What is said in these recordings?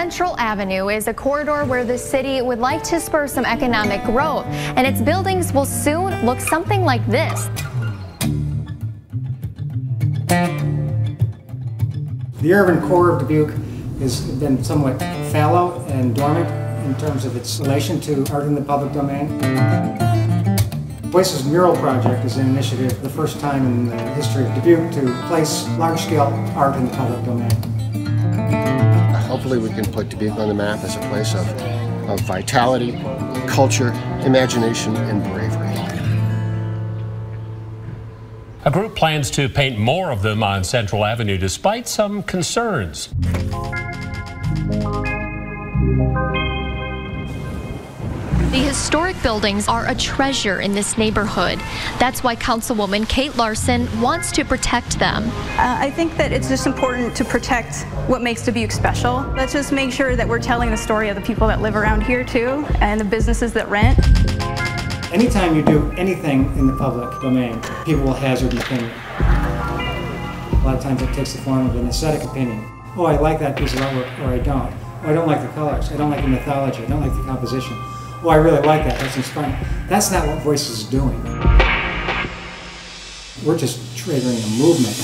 Central Avenue is a corridor where the city would like to spur some economic growth, and its buildings will soon look something like this. The urban core of Dubuque has been somewhat fallow and dormant in terms of its relation to art in the public domain. Voices Mural Project is an initiative, the first time in the history of Dubuque to place large-scale art in the public domain. Hopefully we can put Dubuque on the map as a place of, of vitality, culture, imagination, and bravery. A group plans to paint more of them on Central Avenue despite some concerns. The historic buildings are a treasure in this neighborhood. That's why Councilwoman Kate Larson wants to protect them. Uh, I think that it's just important to protect what makes Dubuque special. Let's just make sure that we're telling the story of the people that live around here too and the businesses that rent. Anytime you do anything in the public domain, people will hazard an opinion. A lot of times it takes the form of an aesthetic opinion. Oh, I like that piece of artwork, or I don't. Oh, I don't like the colors. I don't like the mythology. I don't like the composition. Oh, I really like that. That's inspiring. That's not what voice is doing. We're just triggering a movement.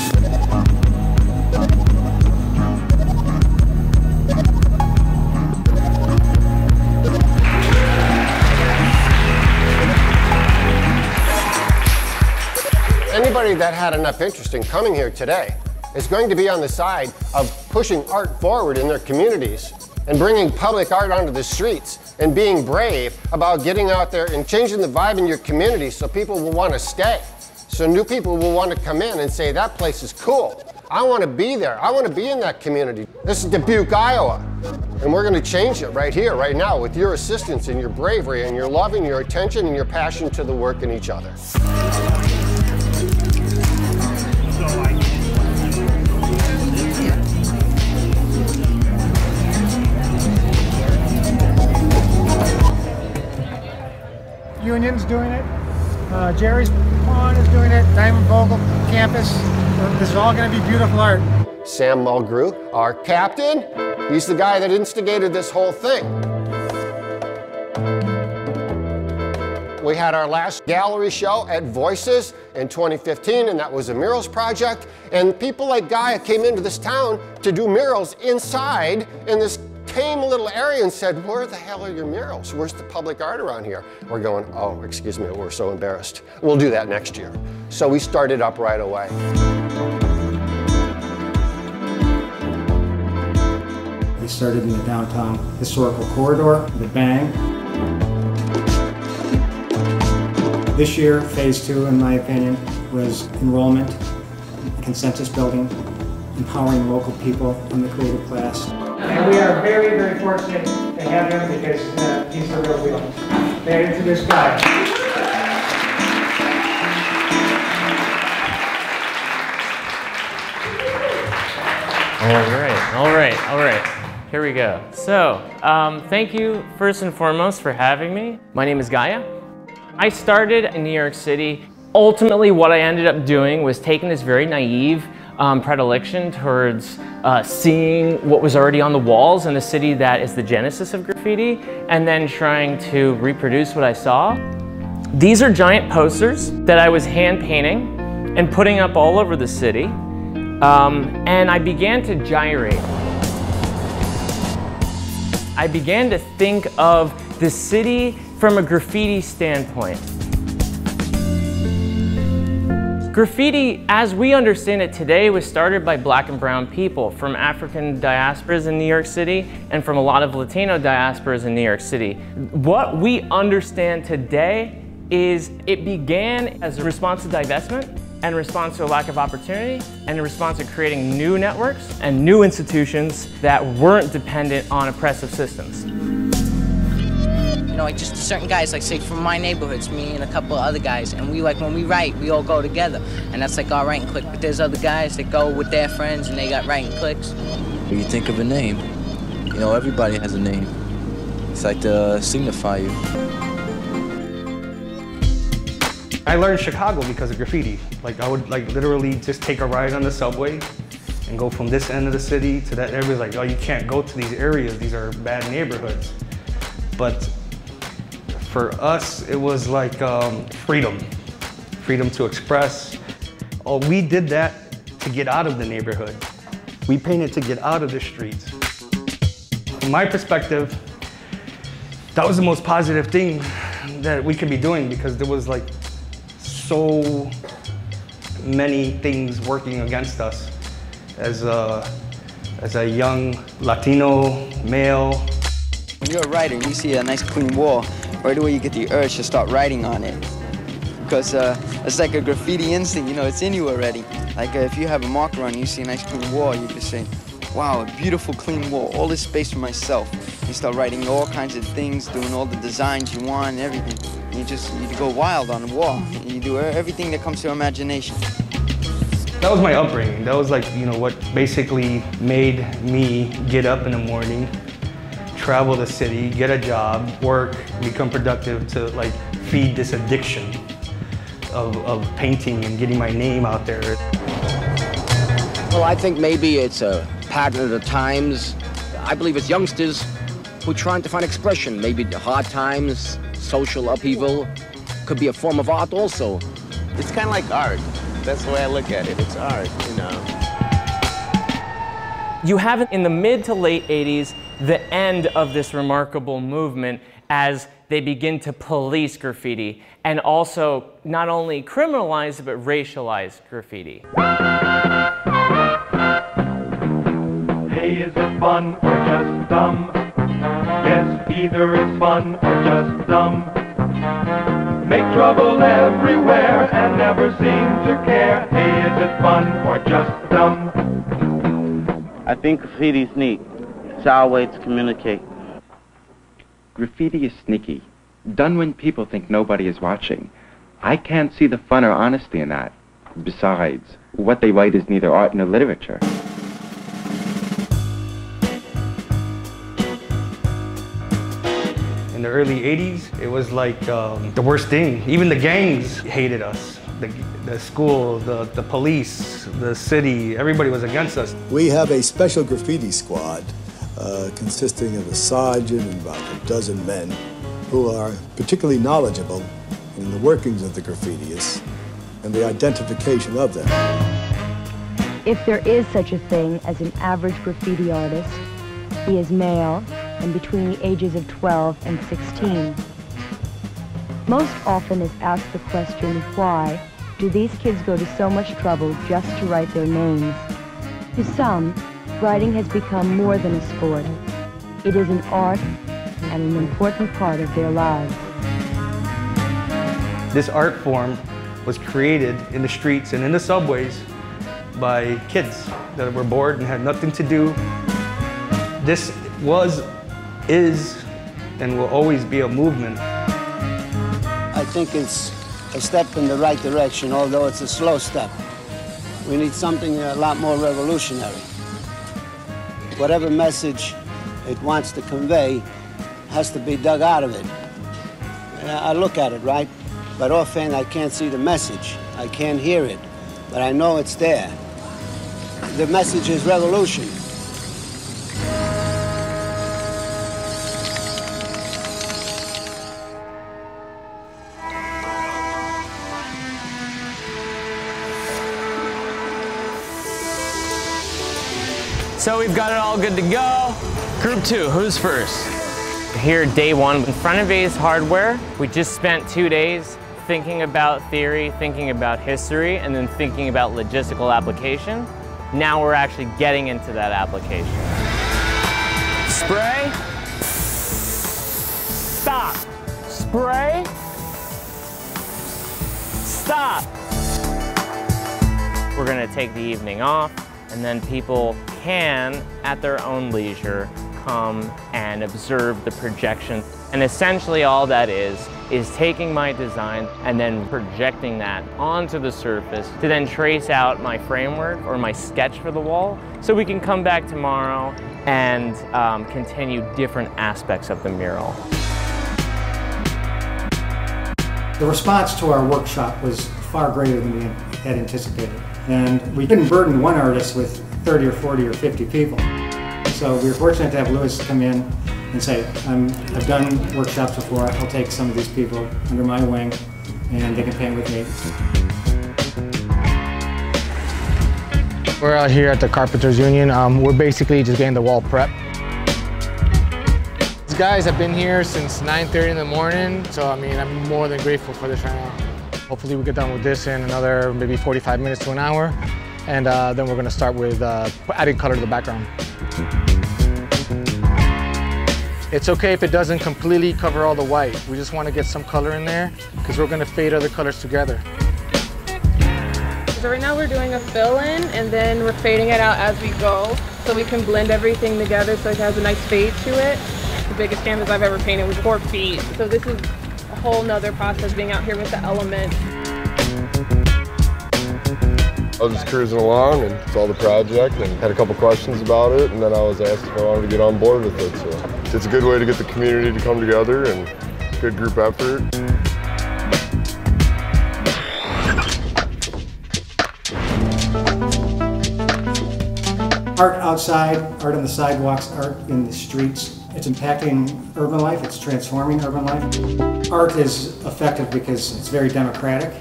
Anybody that had enough interest in coming here today is going to be on the side of pushing art forward in their communities and bringing public art onto the streets and being brave about getting out there and changing the vibe in your community so people will want to stay. So new people will want to come in and say, that place is cool. I want to be there. I want to be in that community. This is Dubuque, Iowa. And we're going to change it right here, right now, with your assistance and your bravery and your love and your attention and your passion to the work and each other. Union's doing it. Uh, Jerry's Pond is doing it. Diamond Vogel campus. This is all going to be beautiful art. Sam Mulgrew, our captain, he's the guy that instigated this whole thing. We had our last gallery show at Voices in 2015, and that was a murals project. And people like Gaia came into this town to do murals inside in this tame little area and said, where the hell are your murals? Where's the public art around here? We're going, oh, excuse me, we're so embarrassed. We'll do that next year. So we started up right away. We started in the downtown historical corridor, the Bang. This year, phase two, in my opinion, was enrollment, consensus building, empowering local people and the creative class. And we are very, very fortunate to have him because uh, he's the real deal. May I this Guy? All right, all right, all right. Here we go. So, um, thank you first and foremost for having me. My name is Gaia. I started in New York City. Ultimately, what I ended up doing was taking this very naive um, predilection towards uh, seeing what was already on the walls in a city that is the genesis of graffiti and then trying to reproduce what I saw. These are giant posters that I was hand painting and putting up all over the city. Um, and I began to gyrate. I began to think of the city from a graffiti standpoint. Graffiti, as we understand it today, was started by black and brown people from African diasporas in New York City and from a lot of Latino diasporas in New York City. What we understand today is it began as a response to divestment and response to a lack of opportunity and a response to creating new networks and new institutions that weren't dependent on oppressive systems. You know, like just certain guys, like say from my neighborhoods, me and a couple of other guys, and we like when we write, we all go together, and that's like our writing click. But there's other guys that go with their friends and they got writing clicks. When you think of a name, you know, everybody has a name. It's like to signify you. I learned Chicago because of graffiti. Like I would like literally just take a ride on the subway and go from this end of the city to that. Everybody's like, oh, you can't go to these areas. These are bad neighborhoods. But for us, it was like um, freedom, freedom to express. Oh, we did that to get out of the neighborhood. We painted to get out of the streets. From my perspective, that was the most positive thing that we could be doing because there was like so many things working against us as a, as a young Latino male. When you're a writer and you see a nice clean wall, right away you get the urge to start writing on it. Because uh, it's like a graffiti instinct, you know, it's in you already. Like uh, if you have a marker on, you see a nice clean wall, you just say, wow, a beautiful clean wall, all this space for myself. You start writing all kinds of things, doing all the designs you want everything. You just you go wild on the wall. You do everything that comes to your imagination. That was my upbringing. That was like, you know, what basically made me get up in the morning, travel the city, get a job, work, become productive to like feed this addiction of, of painting and getting my name out there. Well, I think maybe it's a pattern of the times. I believe it's youngsters who are trying to find expression. Maybe the hard times, social upheaval, could be a form of art also. It's kind of like art. That's the way I look at it. It's art, you know. You have it in the mid to late 80s the end of this remarkable movement as they begin to police graffiti and also not only criminalize but racialize graffiti. Hey, is it fun or just dumb? Yes, either it's fun or just dumb. Make trouble everywhere and never seem to care. Hey, is it fun or just dumb? I think graffiti's neat. It's our way to communicate. Graffiti is sneaky, done when people think nobody is watching. I can't see the fun or honesty in that. Besides, what they write is neither art nor literature. In the early 80s, it was like um, the worst thing. Even the gangs hated us. The, the school, the, the police, the city, everybody was against us. We have a special graffiti squad uh, consisting of a sergeant and about a dozen men who are particularly knowledgeable in the workings of the graffitiists and the identification of them. If there is such a thing as an average graffiti artist, he is male and between the ages of 12 and 16. Most often is asked the question, why do these kids go to so much trouble just to write their names? To some, writing has become more than a sport. It is an art and an important part of their lives. This art form was created in the streets and in the subways by kids that were bored and had nothing to do. This was is and will always be a movement. I think it's a step in the right direction, although it's a slow step. We need something a lot more revolutionary. Whatever message it wants to convey has to be dug out of it. I look at it, right? But often I can't see the message. I can't hear it, but I know it's there. The message is revolution. So we've got it all good to go. Group two, who's first? Here, day one, in front of Ace Hardware, we just spent two days thinking about theory, thinking about history, and then thinking about logistical application. Now we're actually getting into that application. Spray. Stop. Spray. Stop. We're gonna take the evening off, and then people can, at their own leisure, come and observe the projection. And essentially all that is, is taking my design and then projecting that onto the surface to then trace out my framework or my sketch for the wall so we can come back tomorrow and um, continue different aspects of the mural. The response to our workshop was far greater than we had anticipated. And we didn't burden one artist with 30 or 40 or 50 people. So we were fortunate to have Luis come in and say, I'm, I've done workshops before, I'll take some of these people under my wing and they can paint with me. We're out here at the Carpenters Union. Um, we're basically just getting the wall prep. These guys have been here since 9.30 in the morning, so I mean, I'm more than grateful for this right now. Hopefully we get done with this in another maybe 45 minutes to an hour, and uh, then we're gonna start with uh, adding color to the background. It's okay if it doesn't completely cover all the white. We just want to get some color in there because we're going to fade other colors together. So right now we're doing a fill-in and then we're fading it out as we go so we can blend everything together so it has a nice fade to it. The biggest canvas I've ever painted was four feet. So this is a whole nother process being out here with the elements. I was just cruising along and saw the project and had a couple questions about it and then I was asked if I wanted to get on board with it. So it's a good way to get the community to come together and good group effort. Art outside, art on the sidewalks, art in the streets. It's impacting urban life, it's transforming urban life. Art is effective because it's very democratic.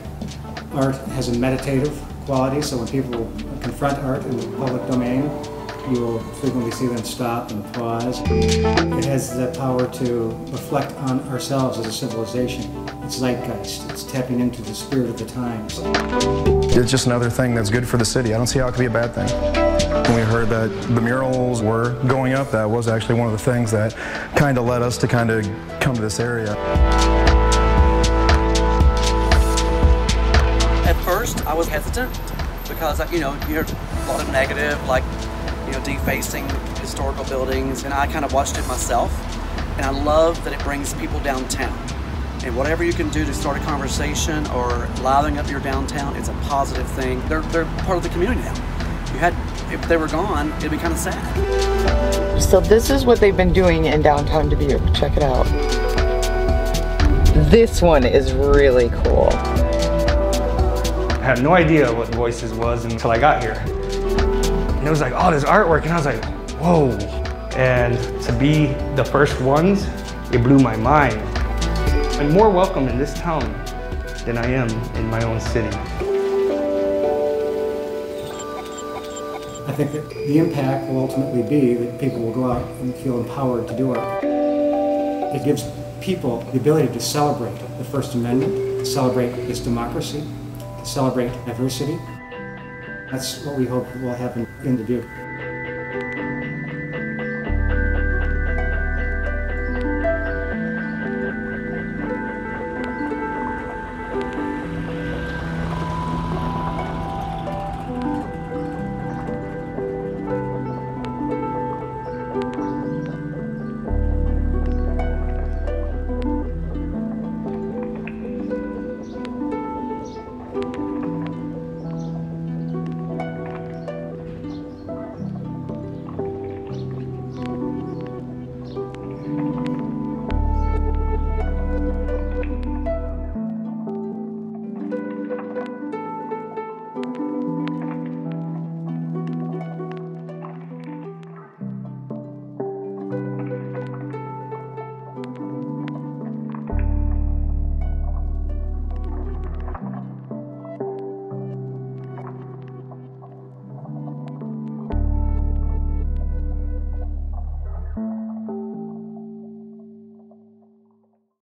Art has a meditative quality, so when people confront art in the public domain, you will frequently see them stop and pause. It has the power to reflect on ourselves as a civilization. It's zeitgeist. It's tapping into the spirit of the times. It's just another thing that's good for the city. I don't see how it could be a bad thing. When we heard that the murals were going up, that was actually one of the things that kind of led us to kind of come to this area. Because, you know, you hear a lot of negative, like, you know, defacing historical buildings, and I kind of watched it myself. And I love that it brings people downtown. And whatever you can do to start a conversation or livening up your downtown, it's a positive thing. They're, they're part of the community now. You had, if they were gone, it'd be kind of sad. So this is what they've been doing in downtown Dubuque. Check it out. This one is really cool. I had no idea what Voices was until I got here. And it was like, oh, this artwork. And I was like, whoa. And to be the first ones, it blew my mind. I'm more welcome in this town than I am in my own city. I think that the impact will ultimately be that people will go out and feel empowered to do it. It gives people the ability to celebrate the First Amendment, celebrate this democracy, celebrate diversity. That's what we hope will happen in the Dubuque.